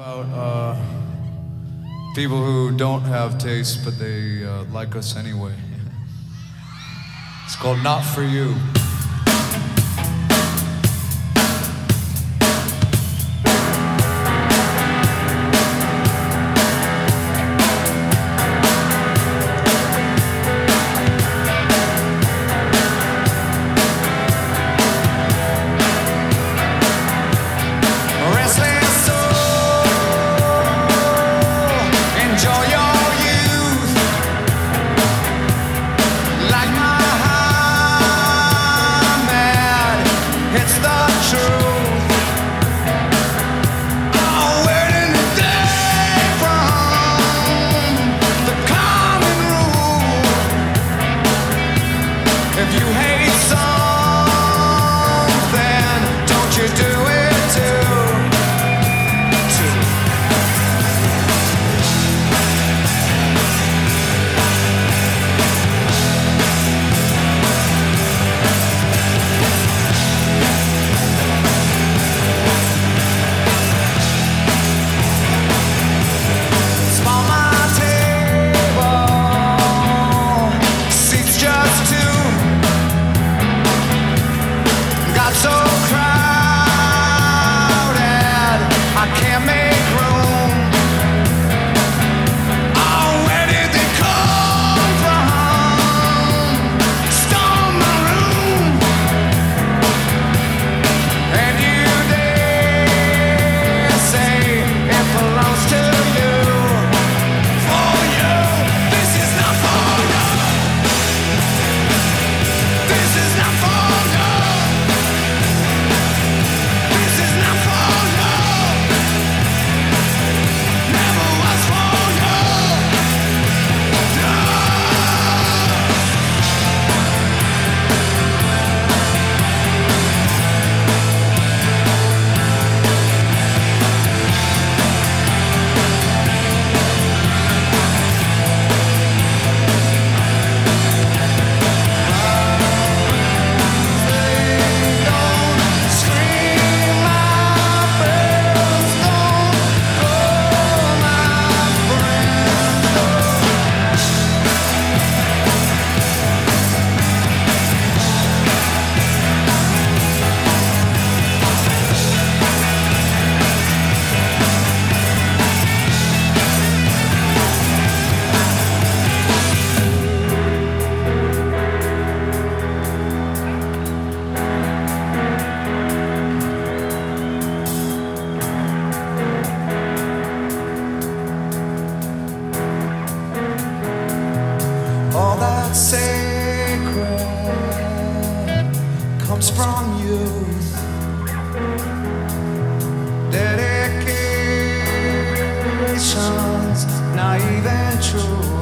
about uh, people who don't have taste, but they uh, like us anyway. It's called Not For You. It's the comes from you. Dedications, naive and true.